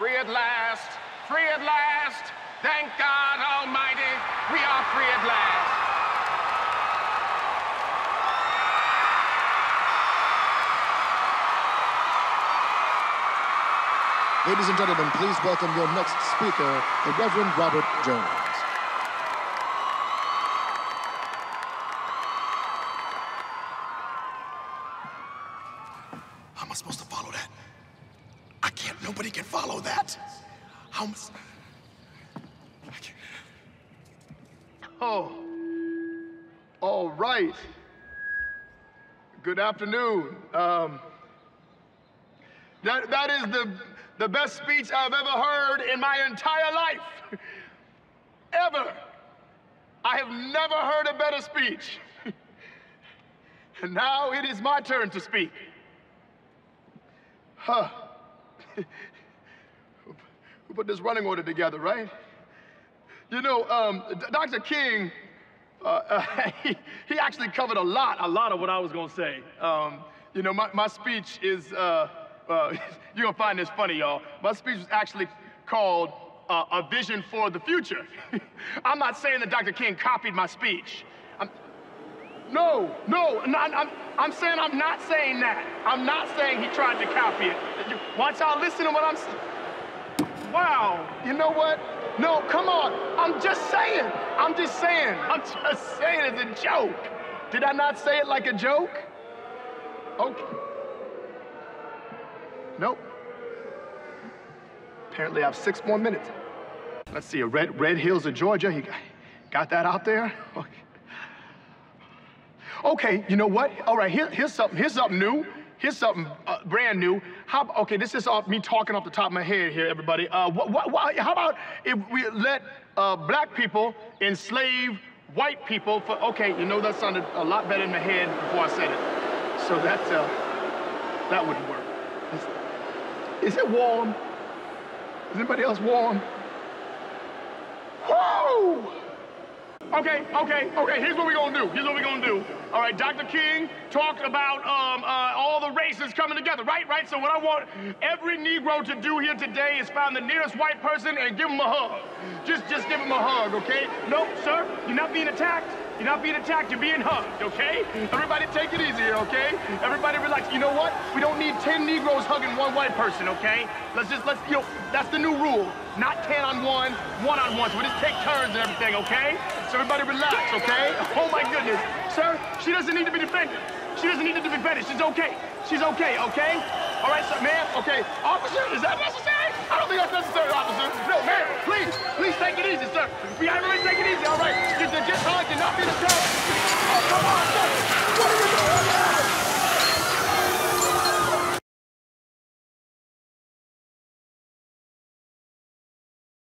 Free at last, free at last. Thank God Almighty, we are free at last. Ladies and gentlemen, please welcome your next speaker, the Reverend Robert Jones. How am I supposed to follow that? Nobody can follow that. How can't. Oh. All right. Good afternoon. Um, that, that is the, the best speech I've ever heard in my entire life. ever. I have never heard a better speech. and now it is my turn to speak. Huh. Who put this running order together, right? You know, um, Dr. King, uh, uh, he, he, actually covered a lot, a lot of what I was gonna say. Um, you know, my, my speech is, uh, uh you're gonna find this funny, y'all. My speech was actually called uh, A Vision for the Future. I'm not saying that Dr. King copied my speech. I'm, no, no, I'm, I'm saying I'm not saying that. I'm not saying he tried to copy it. Watch y'all listen to what I'm saying. Wow, you know what? No, come on. I'm just saying. I'm just saying. I'm just saying it's a joke. Did I not say it like a joke? Okay. Nope. Apparently I have six more minutes. Let's see, a Red, Red Hills of Georgia. He got, got that out there? Okay. Okay, you know what? All right, here, here's something. Here's something new. Here's something uh, brand new. How, okay, this is off me talking off the top of my head here, everybody. Uh, what, what, how about if we let uh, black people enslave white people for? Okay, you know that sounded a lot better in my head before I said it. So that uh, that wouldn't work. Is, is it warm? Is anybody else warm? Whoa! Okay, okay, okay, here's what we're gonna do. Here's what we're gonna do. All right, Dr. King talked about um, uh, all the races coming together, right? Right? So what I want every Negro to do here today is find the nearest white person and give them a hug. Just, just give them a hug, okay? No, sir, you're not being attacked. You're not being attacked, you're being hugged, okay? Everybody take it easy okay? Everybody relax. You know what? We don't need 10 Negroes hugging one white person, okay? Let's just, let's, you know, that's the new rule. Not 10 on one, one on one. So we just take turns and everything, okay? Everybody relax, okay? Oh my goodness. Sir, she doesn't need to be defended. She doesn't need to be defended. She's okay. She's okay, okay? All right, sir, ma'am, okay. Officer, is that necessary? I don't think that's necessary, officer. No, ma'am, please, please take it easy, sir. Gotta really take it easy, all right?